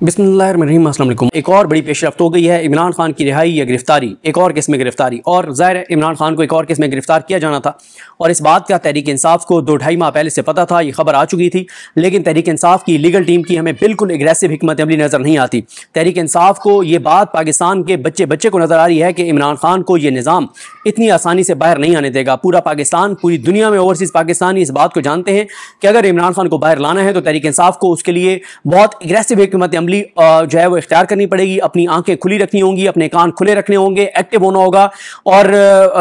बिस्मिल्लाहिर्रहमानिर्रहीम एक और बड़ी पेशरफ हो गई है, इमरान खान की रिहाई या गिरफ्तारी। एक और किस्म गिरफ्तारी। और ज़ाहिर है, इमरान खान को एक और किस्म गिरफ़्तार किया जाना था। और इस बात का तहरीक इंसाफ को दो ढाई माह पहले से पता था, ये खबर आ चुकी थी। लेकिन तहरीक इंसाफ की लीगल टीम की हमें बिल्कुल एग्रेसिव हमत अमली नज़र नहीं आती। तहरीक इंसाफ को ये बात पाकिस्तान के बच्चे बच्चे को नज़र आ रही है कि इमरान खान को ये निज़ाम इतनी आसानी से बाहर नहीं आने देगा। पूरा पाकिस्तान, पूरी दुनिया में ओवरसीज़ पाकिस्तानी इस बात को जानते हैं कि अगर इमरान खान को बाहर लाना है तो तहरीक इंसाफ को उसके लिए बहुत एग्रेसिव हमत अमली जो है वो इख्तियार करनी पड़ेगी, अपनी आँखें खुली रखनी होंगी, अपने कान खुले रखने होंगे एक्टिव होना होगा और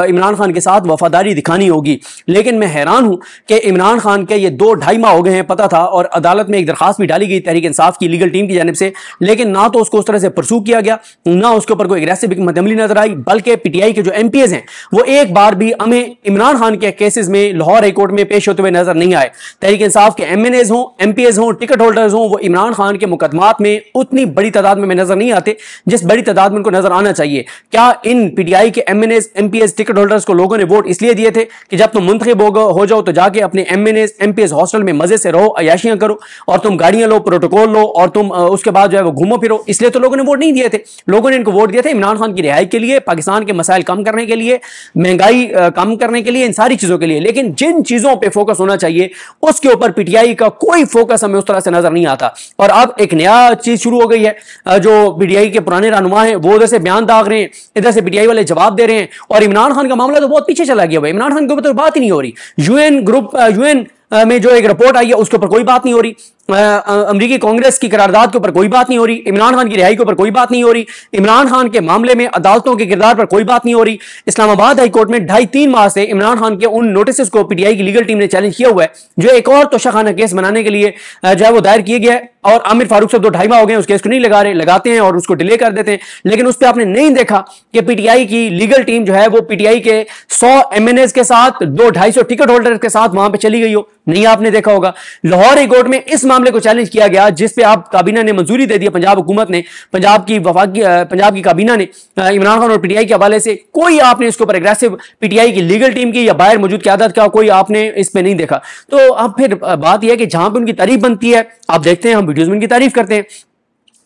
इमरान खान के साथ वफादारी दिखानी होगी। लेकिन मैं हैरान हूँ कि इमरान खान के ये दो ढाई माह हो गए हैं, पता था और अदालत में एक दरखास्त भी डाली गई तहरीक इंसाफ की लीगल टीम की जानब से, लेकिन ना तो उसको उस तरह से परसू किया गया, ना उसके ऊपर कोई एग्रेसिव मदमली नज़र आई, बल्कि पीटीआई के जो एम हैं, वो एक बार भी हमें इमरान खान के केसेस में लाहौर हाईकोर्ट में पेश होते हुए नज़र नहीं आए। तहरीक इंसाफ के एम एन एज हों एम पी एज हों टिकट होल्डर्स हों, वो इमरान खान के मुकदमात में उतनी बड़ी तादाद में नज़र नहीं आते, जिस बड़ी तादाद में उनको नज़र आना चाहिए। क्या इन पीटीआई के M N S M P S ticket holders को लोगों ने वोट इसलिए दिए थे कि जब तुम मुंतब हो जाओ तो जाके अपने M N S M P S hostel में मज़े से रहो अयाशियाँ करो और तुम गाड़ियाँ लो प्रोटोकॉल लो और तुम उसके बाद जो है वो घूमो फिरो। इसलिए तो लोगों ने वोट नहीं दिए थे। लोगों ने इनको वोट दिए थे इमरान खान की रिहाई के लिए, पाकिस्तान के मसाइल कम करने के लिए, महँगाई कम करने के लिए, इन सारी चीज़ों के लिए। लेकिन जिन चीज़ों पर फोकस होना चाहिए, उसके ऊपर पीटीआई का कोई फोकस हमें उस तरह से नज़र नहीं आता। और अब एक नया चीज़ शुरू हो गई है। जो पीटीआई के पुराने रहनुमा है, वो उधर से बयान दाग रहे हैं, इधर से पीटीआई वाले जवाब दे रहे हैं और इमरान खान का मामला तो बहुत पीछे चला गया इमरान खान के ऊपर तो बात ही नहीं हो रही। यूएन ग्रुप यूएन में जो एक रिपोर्ट आई है, उसके ऊपर कोई बात नहीं हो रही। अमरीकी कांग्रेस की करारदाद के ऊपर कोई बात नहीं हो रही, इमरान खान की रिहाई के ऊपर कोई बात नहीं हो रही, इमरान खान के मामले में अदालतों के किरदार पर कोई बात नहीं हो रही। इस्लामाबाद हाईकोर्ट में ढाई तीन माह से इमरान खान के उन नोटिस को पीटीआई की लीगल टीम ने चैलेंज किया हुआ है, जो एक और तोशाखाना केस बनाने के लिए जो है वो दायर किया गया है। और आमिर फारूक साहब दो ढाई माह हो गए उस केस को नहीं लगा रहे, लगाते हैं और उसको डिले कर देते हैं। लेकिन उस पर आपने नहीं देखा कि पीटीआई की लीगल टीम जो है वो पीटीआई के सौ एमएनएस के साथ, दो ढाई सौ टिकट होल्डर के साथ वहाँ पर चली गई हो। नहीं आपने देखा होगा। लाहौर हाईकोर्ट में इस को चैलेंज किया गया, जिस पे आप काबीना ने मंजूरी दे दी पंजाब हुकूमत ने। पंजाब की वफाकी पंजाब की काबीना ने इमरान खान और पीटीआई के हवाले से कोई आपने इसके ऊपर एग्रेसिव पीटीआई की लीगल टीम की या बाहर मौजूद क्यादत का कोई आपने इस पर नहीं देखा। तो अब फिर बात यह है कि जहाँ पर उनकी तारीफ़ बनती है, आप देखते हैं, हम वीडियोज़ में उनकी तारीफ़ करते हैं।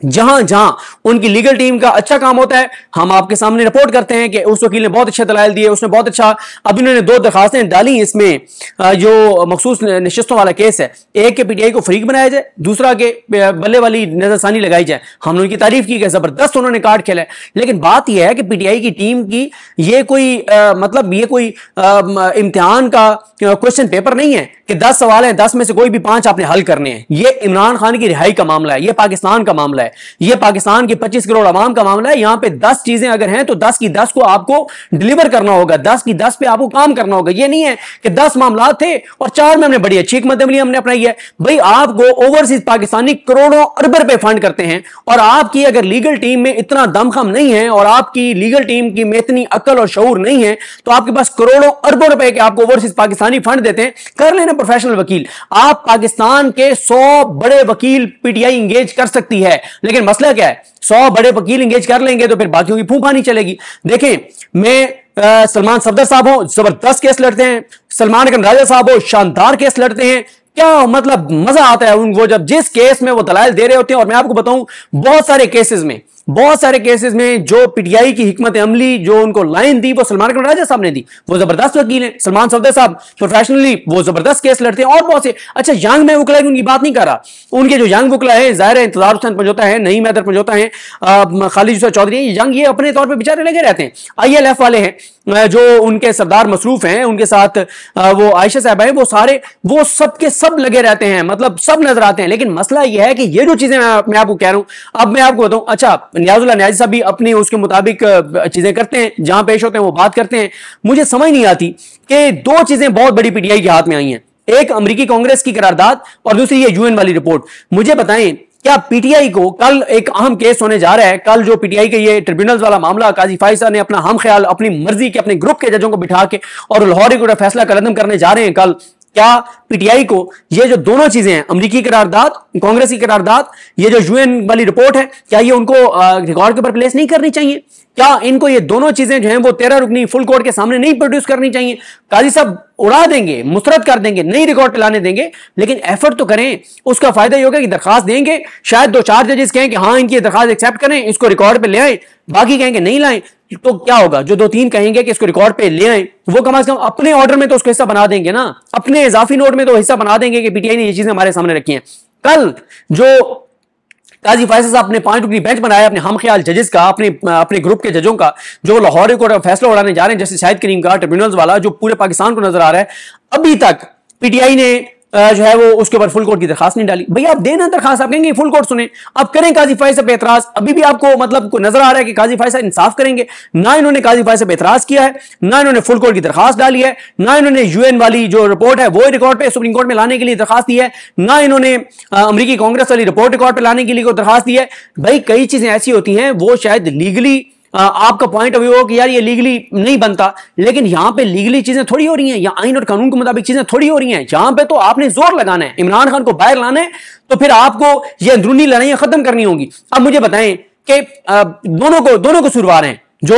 जहाँ जहाँ उनकी लीगल टीम का अच्छा काम होता है हम आपके सामने रिपोर्ट करते हैं कि उस वकील ने बहुत अच्छे दलाल दिए उसने बहुत अच्छा अभी उन्होंने दो दरखास्तें डाली इसमें जो मखसूस नशस्तों वाला केस है। एक के पीटीआई को फ्रीक बनाया जाए दूसरा के बल्ले वाली नजरसानी लगाई जाए। हमने उनकी तारीफ़ की ज़बरदस्त उन्होंने कार्ड खेला है। लेकिन बात यह है कि पीटीआई की टीम की ये कोई आ, मतलब ये कोई इम्तिहान का क्वेश्चन पेपर नहीं है कि दस सवाल हैं दस में से कोई भी पाँच आपने हल करने हैं। ये इमरान खान की रिहाई का मामला है ये पाकिस्तान का मामला है। ये पाकिस्तान की 25 करोड़ आवाम का मामला है। यहाँ पे 10 चीज़ें अगर हैं तो 10 की 10 को आपको डिलीवर करना होगा। 10 की 10 पे आपको काम करना होगा। ये नहीं है कि 10 मामला थे और चार में हमने बड़ी अच्छी एक मध्यमली हमने अपनाई है। भाई, आपको ओवरसीज पाकिस्तानी करोड़ों अरब रुपए फंड करते हैं और आपकी अगर लीगल टीम में इतना दमखम नहीं है और आपकी लीगल टीम की में इतनी अकल और शूर नहीं है तो आपके पास करोड़ों अरबों रुपए के आपको ओवरसीज पाकिस्तानी फंड देते हैं। कर लेना प्रोफेशनल वकील। आप पाकिस्तान के सौ बड़े वकील पीटीआई इंगेज कर सकती है। लेकिन मसला क्या है? सौ बड़े वकील इंगेज कर लेंगे तो फिर बाकी की फूफा नहीं चलेगी। देखें, मैं सलमान सफदर साहब हो, ज़बरदस्त केस लड़ते हैं। सलमान खान राजा साहब हो, शानदार केस लड़ते हैं। क्या मतलब मज़ा आता है उनको जब जिस केस में वो दलाल दे रहे होते हैं, और मैं आपको बताऊँ, बहुत सारे केसेस में बहुत सारे केसेस में जो पीटीआई की हिकमत अमली, जो उनको लाइन दी, वो सलमान खान राजा साहब ने दी। वो ज़बरदस्त वकील है, सलमान सौदे साहब प्रोफेशनली वो ज़बरदस्त केस लड़ते हैं और बहुत से। अच्छा यंग में वकला उनकी बात नहीं कर रहा। उनके जो यंग वकला है, ज़ाहिर है इंतज़ार हुसैन पंजोता है नहीं मैदर पंजोता है खालिद चौधरी यंग ये अपने तौर पर बेचारे लगे रहते हैं। आई एल एफ़ वाले हैं। जो उनके सरदार मसरूफ हैं, उनके साथ वो आयशा साहब है, वो सारे, वो सब के सब लगे रहते हैं मतलब सब नज़र आते हैं, लेकिन मसला यह है कि ये जो चीज़ें मैं आपको कह रहा हूँ, अब मैं आपको बताऊँ अच्छा नियाजुल्ला न्याजी साहब भी अपनी उसके मुताबिक चीज़ें करते हैं, जहाँ पेश होते हैं, वो बात करते हैं, मुझे समझ नहीं आती कि दो चीज़ें बहुत बड़ी पीटीआई के हाथ में आई हैं, एक अमरीकी कांग्रेस की करारदाद और दूसरी ये यूएन वाली रिपोर्ट। मुझे बताएँ क्या पीटीआई को कल एक अहम केस होने जा रहा है? कल जो पीटीआई के ये ट्रिब्यूनल वाला मामला, काजी फाइसा ने अपना हम ख्याल, अपनी मर्ज़ी के, अपने ग्रुप के जजों को बिठा के और लाहौर को फैसला कदम करने जा रहे हैं कल। क्या पीटीआई को, ये जो दोनों चीज़ें हैं, अमरीकी करारदाद, कांग्रेस की करारदाद, ये जो यूएन वाली रिपोर्ट है, क्या ये उनको रिकॉर्ड के ऊपर प्लेस नहीं करनी चाहिए? क्या इनको ये दोनों चीज़ें जो हैं वो तेरह रुकनी फुल कोर्ट के सामने नहीं प्रोड्यूस करनी चाहिए? काजी साहब उड़ा देंगे मुस्तरद कर देंगे, नई रिकॉर्ड लाने देंगे, लेकिन एफर्ट तो करें, उसका फ़ायदा ये होगा कि दरखास्त देंगे, शायद दो चार जजेस कहें कि हाँ इनकी दरखास्त एक्सेप्ट करें, इसको रिकॉर्ड पर ले आए बाकी कहेंगे, नहीं लाएँ। तो क्या होगा? जो दो तीन कहेंगे कि इसको रिकॉर्ड पे ले आए, वो कम अज कम अपने ऑर्डर में तो उसको हिस्सा बना देंगे ना? अपने इजाफी नोट में तो हिस्सा बना देंगे कि पीटीआई ने ये चीज़ें हमारे सामने रखी हैं। कल जो काजी फैसल साहब ने पाँच टुकड़ी बेंच बनाया, अपने हम ख्याल जजेस का, अपने अपने ग्रुप के जजों का, जो लाहौर कोर्ट फैसला उड़ाने जा रहे हैं जैसे शाहिद करीम का ट्रिब्यूनल वाला, जो पूरे पाकिस्तान को नज़र आ रहा है, अभी तक पीटीआई ने जो है वो उसके ऊपर फुल कोर्ट की दरखास्त नहीं डाली। भैया, आप देना दरखास्त आप कहेंगे फुल कोर्ट सुने। अब करें काजी फाइज से एतराज़ अभी भी आपको मतलब को नज़र आ रहा है कि काजी फाइज साहब इंसाफ करेंगे। ना इन्होंने काजी फाइज से एतराज़ किया है, ना इन्होंने फुल कोर्ट की दरखास्त डाली है, ना इन्होंने यूएन वाली जो रिपोर्ट है वो रिकॉर्ड पे सुप्रीम कोर्ट में लाने के लिए दरखास्त दी है, ना इन्होंने अमरीकी कांग्रेस वाली रिपोर्ट रिकॉर्ड पर लाने के लिए दरखास्त दी है। भाई, कई चीज़ें ऐसी होती हैं, वो शायद लीगली आपका पॉइंट ऑफ़ व्यू हो कि यार ये लीगली नहीं बनता। लेकिन यहाँ पे लीगली चीज़ें थोड़ी हो रही हैं, या आइन और कानून के मुताबिक चीज़ें थोड़ी हो रही हैं। यहाँ पे तो आपने ज़ोर लगाना है, इमरान खान को बाहर लाना है तो फिर आपको ये अंदरूनी लड़ाइयाँ खत्म करनी होगी। अब मुझे बताएँ कि दोनों को दोनों को सुरवार हैं। जो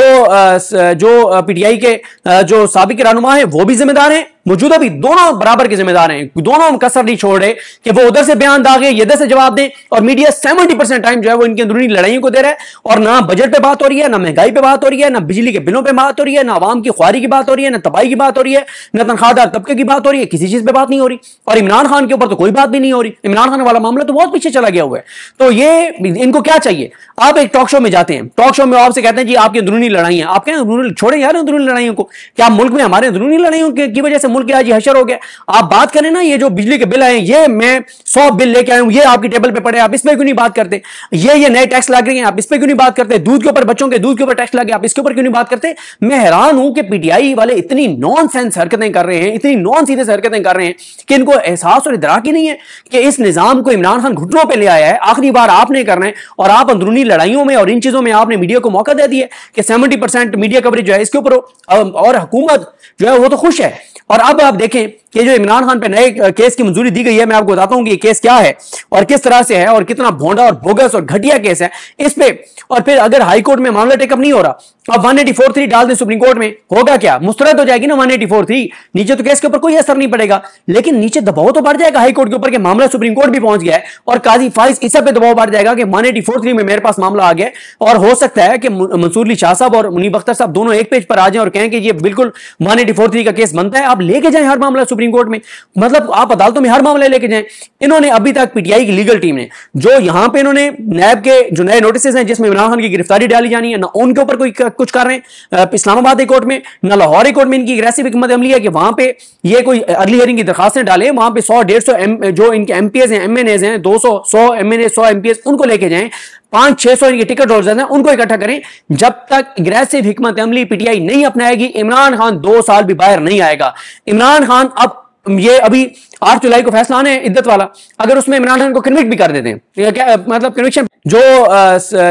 जो पीटीआई के जो सबक रहनुमा है, वो भी जिम्मेदार हैं मौजूदा भी दोनों बराबर के जिम्मेदार हैं। दोनों कसर नहीं छोड़ रहे कि वो उधर से बयान दागे इधर से जवाब दें और मीडिया सेवेंटी परसेंट टाइम जो है वो इनकी अंदरूनी लड़ाइयों को दे रहा है और ना बजट पे बात हो रही है, ना महँगाई पे बात हो रही है, ना बिजली के बिलों पे बात हो रही है, ना आवाम की ख्वारी की बात हो रही है, ना तबाही की बात हो रही है, ना तनख्वाहदार तबके की बात हो रही है, किसी चीज़ पर बात नहीं हो रही। और इमरान खान के ऊपर तो कोई बात भी नहीं हो रही। इमरान खान वाला मामला तो बहुत पीछे चला गया हुआ है। तो ये इनको क्या चाहिए? आप एक टॉक शो में जाते हैं। टॉक शो में आपसे कहते हैं, जी, आपकी अंदरूनी लड़ाई है। आप कहें छोड़े यार अंदरूनी लड़ाइयों को। क्या मुल्क में हमारे अंदरूनी लड़ाइयों की वजह से मुल्क आज हशर हो गया। आप बात करें ना, ये जो बिजली के बिल आए ये मैं सौ बिल लेके आया हूँ, ये आपकी टेबल पे पड़े आप इस पर क्यों नहीं बात करते? ये ये नए टैक्स लग रहे हैं, आप इस पर क्यों नहीं बात करते? दूध के ऊपर, बच्चों के दूध के ऊपर टैक्स लगे, आप इसके ऊपर क्यों नहीं बात करते? मैं हैरान हूँ कि पीटीआई वाले इतनी नॉन सेंस हरकतें कर रहे हैं, इतनी नॉन सीरियस हरकतें कर रहे हैं, कि इनको एहसास और इधराक ही नहीं है कि इस निज़ाम को इमरान खान घुटनों पर ले आया है, आखिरी बार आपने करना है, और आप अंदरूनी लड़ाइयों में और इन चीज़ों में आपने मीडिया को मौका दे दिया कि सेवेंटी मीडिया कवरेज जो है, इसके ऊपर और हुकूमत जो है, वो तो खुश है। और अब आप देखें कि जो इमरान खान पे नए केस की मंजूरी दी गई है, मैं आपको बताता हूँ कि ये केस क्या है और किस तरह से है और कितना भोंडा और बोगस और घटिया केस है। इस पे और फिर अगर हाई कोर्ट में मामला टेकअप नहीं हो रहा, अब वन एटी फोर थ्री डाल दें सुप्रीम कोर्ट में, होगा क्या? मुस्तरद हो जाएगी ना वन एटी फोर थ्री। नीचे तो केस के ऊपर कोई असर नहीं पड़ेगा, लेकिन नीचे दबाव तो बढ़ जाएगा हाईकोर्ट के ऊपर मामला सुप्रीम कोर्ट भी पहुँच गया है और काजी फाइज इस पे दबाव बढ़ जाएगा कि वन एटी फोर थ्री में मेरे पास मामला आ गया और हो सकता है कि मंसूर शाह साहब और मुनीब अख्तर साहब दोनों एक पेज पर आ जाए और कहें कि ये बिल्कुल वन एटी फोर थ्री का केस बनता है। आप लेके जाए हर मामला सुप्रीम कोर्ट में? मतलब आप अदालतों में हर मामले लेके जाएँ। इन्होंने अभी तक पीटीआई की लीगल टीम ने, जो यहाँ पे इन्होंने नैब के जो नए नोटिस हैं, जिसमें इमरान खान की गिरफ्तारी डाली जानी है, ना उनके ऊपर कोई कुछ कर रहे हैं। इस्लामाबाद कोर्ट में, ना लाहौर कोर्ट में इनकी अग्रेसिव हिकमत अमली है कि वहाँ पे ये कोई अर्ली हियरिंग की दरखास्तें डाले। वहाँ पे सौ डेढ़ सौ जो इनके एमपीएस हैं एमएनएज हैं, दो सौ सौ एमएनए सौ एमपीएस उनको लेके जाएँ। पाँच छह सौ इनके टिकट होल्डर्स हैं, उनको इकट्ठा करें। जब तक अग्रेसिव हिकमत अमली पीटीआई नहीं अपनाएगी, इमरान खान दो साल भी बाहर नहीं आएगा। इमरान खान अब ये अभी आठ जुलाई को फैसला आने, इद्दत वाला। अगर उसमें इमरान खान को कन्विक्ट भी कर देते हैं क्या मतलब कन्विक्शन जो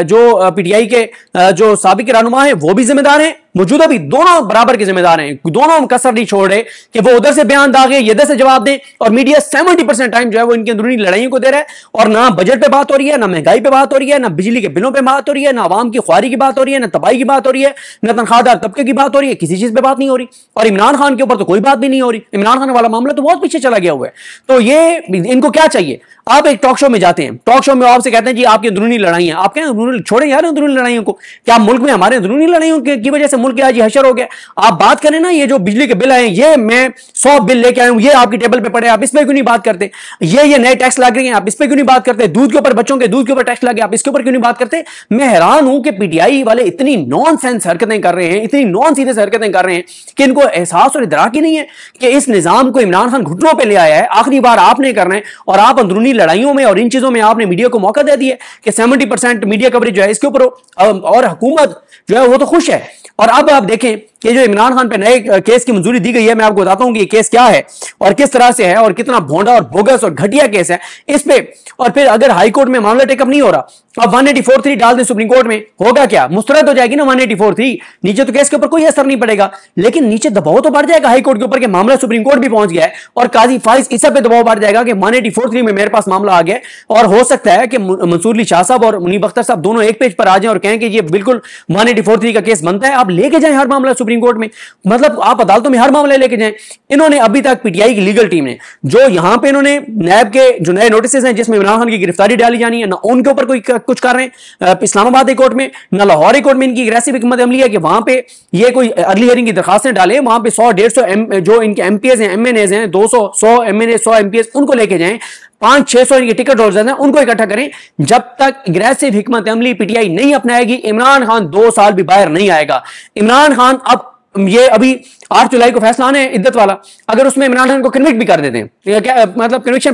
जो पीटीआई के जो सबक रहनुमा है, वो भी जिम्मेदार हैं, मौजूदा भी दोनों बराबर के जिम्मेदार हैं। दोनों कसर नहीं छोड़ रहे कि वो उधर से बयान दागे इधर से जवाब दें, और मीडिया सेवेंटी परसेंट टाइम जो है वो इनकी अंदरूनी लड़ाइयों को दे रहा है। और ना बजट पे बात हो रही है, ना महँगाई पे बात हो रही है, ना बिजली के बिलों पे बात हो रही है, ना आवाम की ख्वारी की बात हो रही है, ना तबाही की बात हो रही है, ना तनख्वाहदार तबके की बात हो रही है, किसी चीज़ पर बात नहीं हो रही। और इमरान खान के ऊपर तो कोई बात भी नहीं हो रही। इमरान खान वाला मामला तो बहुत पीछे चला गया हुआ है। तो ये इनको क्या चाहिए? आप एक टॉक शो में जाते हैं। टॉक शो में आपसे कहते हैं जी आपकी अंदरूनी लड़ाई है। आप कहें छोड़े यार अंदरूनी लड़ाइयों को। क्या मुल्क में हमारे अंदरूनी लड़ाइयों की वजह से मुल्क आज हशर हो गया? आप बात करें ना, ये जो बिजली के बिल आए ये मैं सौ बिल लेके आया हूँ, ये आपकी टेबल पे पड़े आप इस पर क्यों नहीं बात करते? ये ये नए टैक्स लग रहे हैं, आप इस पर क्यों नहीं बात करते? दूध के ऊपर, बच्चों के दूध के ऊपर टैक्स लगे आप इसके ऊपर क्यों नहीं बात करते? मैं हैरान हूँ कि पीटीआई वाले इतनी नॉन सेंस हरकतें कर रहे हैं, इतनी नॉन सीरियस हरकतें कर रहे हैं कि इनको एहसास और इधराक ही नहीं है कि इस निज़ाम को इमरान खान घुटनों पर ले आया है। आखिरी बार आपने करना है और आप अंदरूनी लड़ाइयों में और इन चीज़ों में आपने मीडिया को मौका दे दिया कि सेवेंटी परसेंट मीडिया कवरेज जो है इसके ऊपर और हुकूमत जो है वो तो खुश है। और अब आप देखें कि जो इमरान खान पे नए केस की मंजूरी दी गई है, मैं आपको बताता हूँ कि ये केस क्या है और किस तरह से है और कितना भोंडा और बोगस और घटिया केस है इस पे। और फिर अगर हाई कोर्ट में मामला टेकअप नहीं हो रहा, अब वन एटी फोर थ्री डाल दें सुप्रीम कोर्ट में, होगा क्या? मुस्तरद हो जाएगी ना वन एटी फोर थ्री। नीचे तो केस के ऊपर कोई असर नहीं पड़ेगा, लेकिन नीचे दबाव तो बढ़ जाएगा हाईकोर्ट के ऊपर मामला सुप्रीम कोर्ट भी पहुँच गया है और काजी फाइज इस पे दबाव बढ़ जाएगा कि वन एटी फोर थ्री में मेरे पास मामला आ गया और हो सकता है कि मंसूर शाह साहब और मुनीब अख्तर साहब दोनों एक पेज पर आ जाए और कहें कि ये बिल्कुल वन एटी फोर थ्री का केस बनता है। आप लेके जाएँ हर मामला सुप्रीम कोर्ट में। मतलब आप अदालतों में हर मामला लेके जाएँ। इन्होंने अभी तक पीटीआई की लीगल टीम ने, जो यहाँ पे इन्होंने नैब के जो नए नोटिस हैं, जिसमें इमरान खान की गिरफ्तारी डाली जानी है, ना उनके ऊपर कोई कुछ कर रहे हैं। इस्लामाबाद कोर्ट में, ना लाहौर कोर्ट में इनकी अग्रेसिव हिकमत अमली है कि वहाँ पे ये कोई अर्ली हियरिंग की दरखास्तें डाले। वहाँ पे सौ डेढ़ सौ जो इनके एमपीएस हैं एमएनएज हैं, दो सौ सौ एमएनए सौ एमपीएस उनको लेके जाएँ। पाँच छह सौ टिकट होल्डर्स हैं, उनको इकट्ठा करें। जब तक अग्रेसिव हिकमत अमली पीटीआई नहीं अपनाएगी, इमरान खान दो साल भी बाहर नहीं आएगा। इमरान खान अब, ये अभी आठ जुलाई को फैसला आने इद्दत वाला। अगर उसमें इमरान खान को कन्विक्ट भी कर देते हैं क्या मतलब कन्विक्शन